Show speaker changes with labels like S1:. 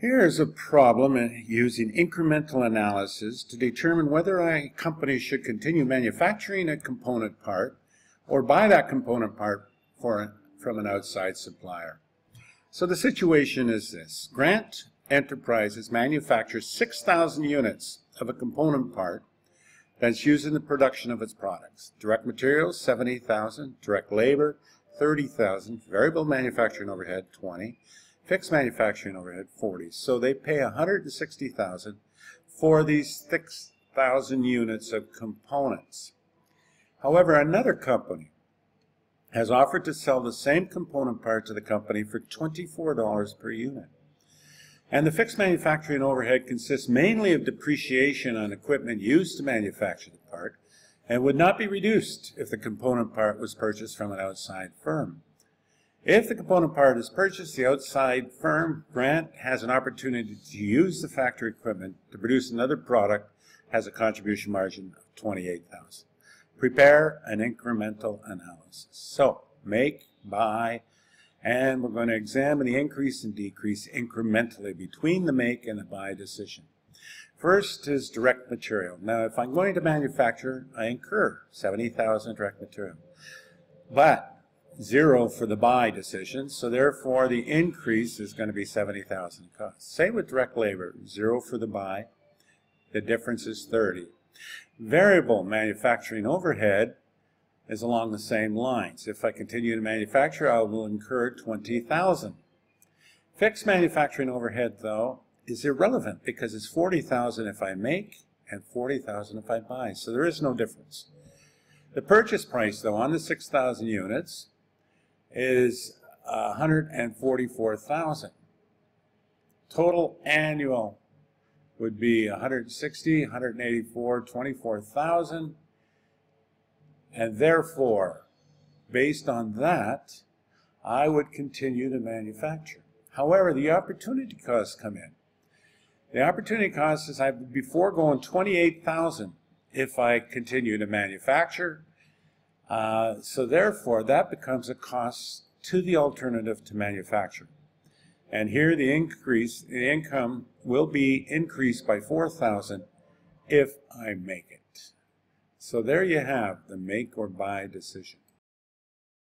S1: Here's a problem using incremental analysis to determine whether a company should continue manufacturing a component part or buy that component part for, from an outside supplier. So the situation is this. Grant Enterprises manufactures 6,000 units of a component part that's used in the production of its products. Direct materials, 70,000. Direct labor, 30,000. Variable manufacturing overhead, 20 fixed manufacturing overhead 40 so they pay 160,000 for these 6,000 units of components. However another company has offered to sell the same component part to the company for $24 per unit. And the fixed manufacturing overhead consists mainly of depreciation on equipment used to manufacture the part and would not be reduced if the component part was purchased from an outside firm. If the component part is purchased, the outside firm, Grant, has an opportunity to use the factory equipment to produce another product has a contribution margin of 28000 Prepare an incremental analysis. So, make, buy, and we're going to examine the increase and decrease incrementally between the make and the buy decision. First is direct material. Now, if I'm going to manufacture, I incur 70000 direct material. But zero for the buy decision, so therefore the increase is going to be 70,000 cost. Same with direct labor, zero for the buy, the difference is 30. Variable manufacturing overhead is along the same lines. If I continue to manufacture, I will incur 20,000. Fixed manufacturing overhead, though, is irrelevant because it's 40,000 if I make and 40,000 if I buy, so there is no difference. The purchase price, though, on the 6,000 units is 144,000. Total annual would be 160, 184, 24,000. And therefore, based on that, I would continue to manufacture. However, the opportunity costs come in. The opportunity cost is I would be foregoing 28,000 if I continue to manufacture uh, so therefore, that becomes a cost to the alternative to manufacture. And here the increase, the income will be increased by 4,000 if I make it. So there you have the make or buy decision.